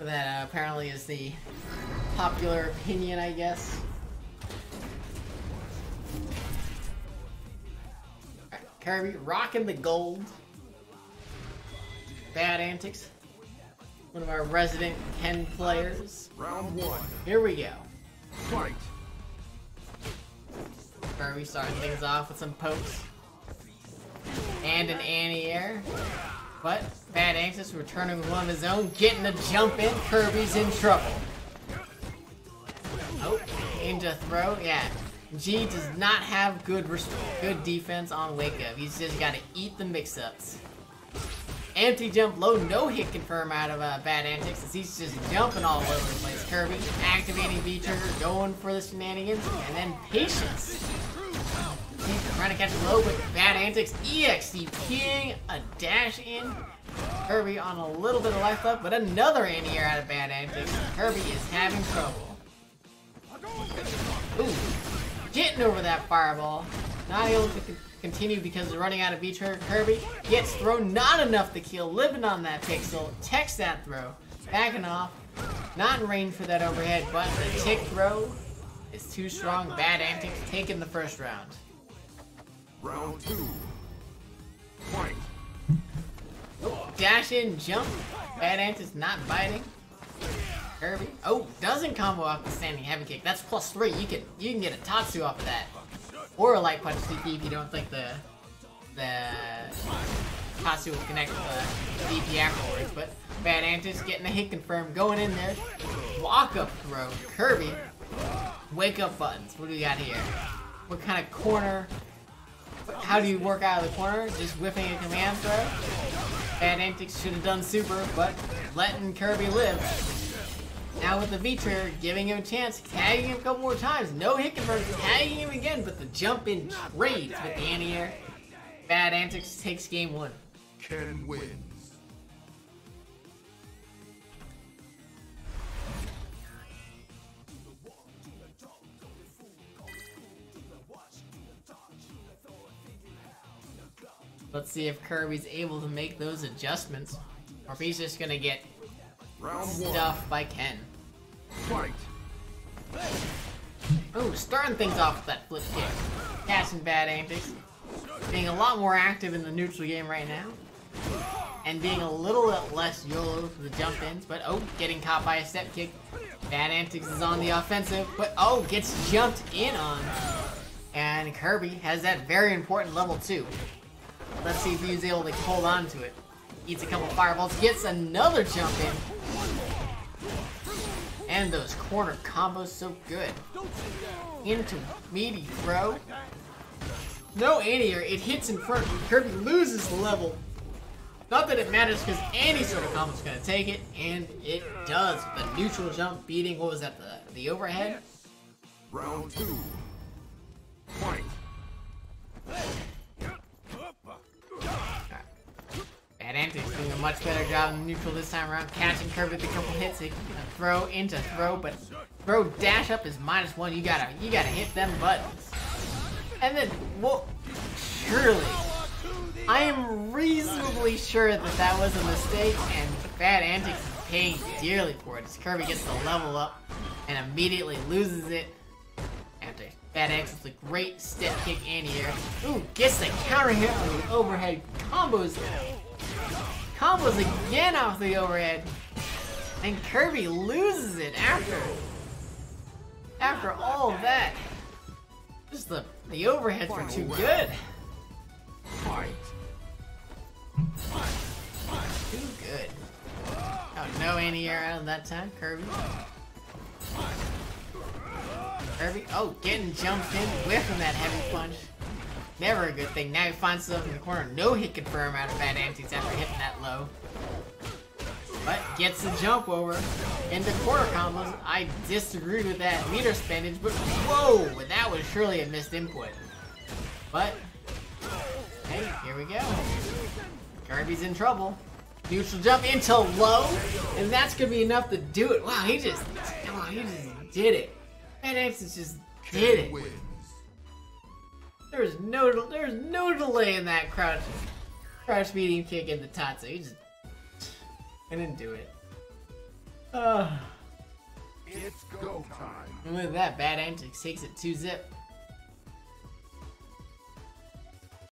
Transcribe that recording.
That uh, apparently is the popular opinion, I guess. Kirby rocking the gold. BadAntix. One of our resident Ken players. Round one. Here we go. Fight. Kirby starting things off with some pokes. And an anti-air. But BadAntix returning one of his own, getting a jump in. Kirby's in trouble. Oh, into throw. Yeah. G does not have good good defense on Wake Up. He's just got to eat the mix-ups. Empty jump low, no hit confirm out of uh, BadAntix as he's just jumping all over the place. Kirby activating V-Trigger, going for the shenanigans, and then Patience. Trying to catch a low with BadAntix, EXCPing a dash in. Kirby on a little bit of life left, but another anti-air out of BadAntix. Kirby is having trouble. Ooh, getting over that fireball. Not able to continue because they're running out of V-Trigger. Kirby gets thrown, not enough to kill, living on that pixel, Text that throw, backing off, not in range for that overhead, but the tick throw is too strong. BadAntix taking the first round. Round two. Fight. Dash in, jump. BadAntix not biting. Kirby. Oh, doesn't combo off the standing heavy kick. That's plus three. You can you can get a Tatsu off of that. Or a light punch DP if you don't think the the Tatsu will connect with the DP afterwards. But BadAntix getting the hit confirmed, going in there. Walk up throw. Kirby. Wake up buttons. What do we got here? What kind of corner? How do you work out of the corner? Just whipping a command throw? BadAntix should have done super, but letting Kirby live. Now with the V-Trigger, giving him a chance, tagging him a couple more times. No hit conversion, tagging him again, but the jump in trades with the anti-air. BadAntix takes game one. Ken wins. Let's see if Kirby's able to make those adjustments, or if he's just gonna get Round stuffed by Ken. Fight. Oh, starting things off with that flip kick. Catching BadAntix. Being a lot more active in the neutral game right now. And being a little bit less YOLO for the jump ins, but oh, getting caught by a step kick. BadAntix is on the offensive, but oh, gets jumped in on. And Kirby has that very important level 2. Let's see if he's able to hold on to it. Eats a couple fireballs, gets another jump in. And those corner combos so good. Into meaty throw. No anti-air, it hits in front. Kirby loses the level. Not that it matters because any sort of combo is going to take it, and it does. The neutral jump beating, what was that, the, the overhead? Round two. Fight. Much better job in neutral this time around, catching Kirby with a couple hits, a throw into throw, but throw dash up is minus one. You gotta you gotta hit them buttons. And then, well, surely, I am reasonably sure that that was a mistake, and BadAntix is paying dearly for it as Kirby gets the level up and immediately loses it. After BadAntix with a great step kick anti-air. Ooh, gets the counter hit on the overhead combos Combos again off the overhead. And Kirby loses it after. After all that. Just the, the overheads were too good. Too good. Oh, no anti-air out of that time, Kirby. Kirby, oh, getting jumped in, whiffing that heavy punch. Never a good thing. Now he finds himself in the corner. No hit confirm out of BadAntix after hitting that low. But gets the jump over into corner combos. I disagree with that meter spendage, but whoa, that was surely a missed input. But, hey, here we go. Kirby's in trouble. Neutral jump into low, and that's gonna be enough to do it. Wow, he just, wow, he just did it. BadAntix just did it. There's no there's no delay in that crouch crouch medium kick in the Tatsu. He just I didn't do it. Uh, It's go time. and with that, BadAntix takes it 2 zip.